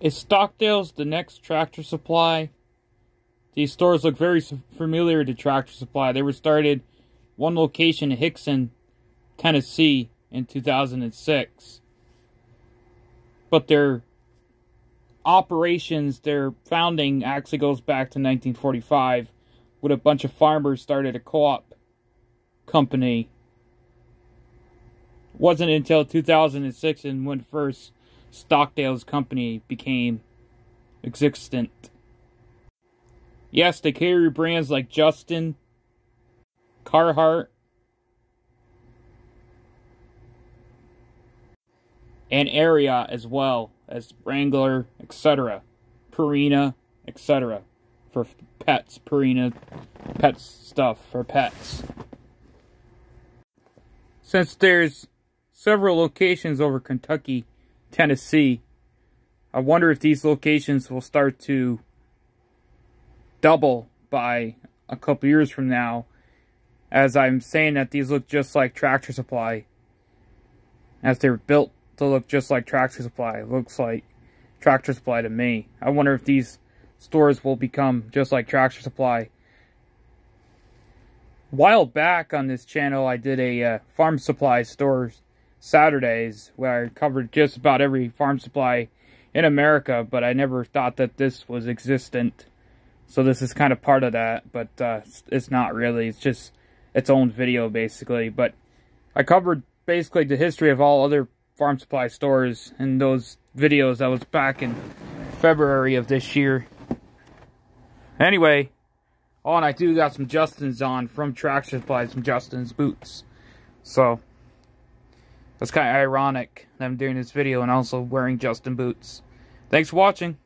Is Stockdale's the next Tractor Supply? These stores look very familiar to Tractor Supply. They were started one location in Hixson, Tennessee in 2006. But their operations, their founding actually goes back to 1945 when a bunch of farmers started a co-op company. It wasn't until 2006 and when first Stockdale's company became existent. Yes, they carry brands like Justin, Carhartt, and Ariat as well as Wrangler, etc. Purina, etc. For pets, Purina, pets stuff for pets. Since there's several locations over Kentucky, Tennessee, I wonder if these locations will start to double by a couple years from now as I'm saying that these look just like Tractor Supply as they were built to look just like Tractor Supply. It looks like Tractor Supply to me. I wonder if these stores will become just like Tractor Supply. A while back on this channel, I did a uh, farm supply store Saturdays where I covered just about every farm supply in America, but I never thought that this was existent. So this is kind of part of that, but uh, it's not really. It's just its own video, basically. But I covered basically the history of all other farm supply stores in those videos that was back in February of this year. Anyway, oh, and I do got some Justin's on from Tractor Supply, some Justin's boots. So, that's kind of ironic that I'm doing this video and also wearing Justin boots. Thanks for watching.